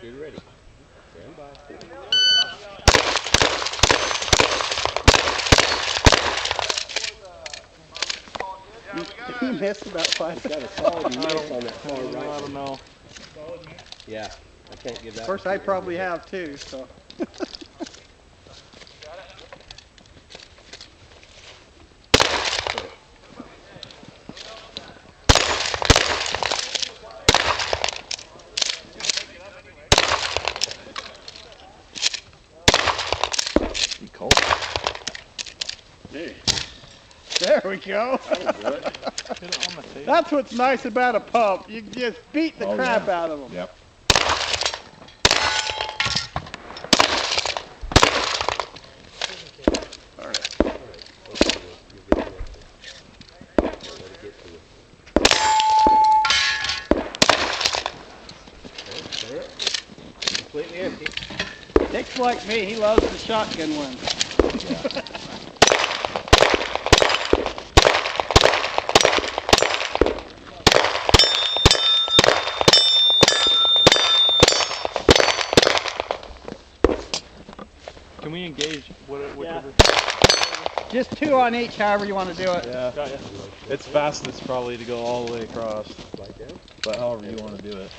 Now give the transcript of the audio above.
Shooter ready. Stand by. He missed about five. He's Got a solid miss on that far I don't know. Yeah, I can't give that. Of course, I probably have too, so. He called. There we go. Hit it on the table. That's what's nice about a pump. You just beat the Oh, crap yeah. out of them. Yep. Let it get to it. Okay, there. Completely empty. Dick's like me. He loves the shotgun one. Can we engage what, whichever? Just two on each, however you want to do it. Yeah, it's fastest probably to go all the way across, but however you want to do it.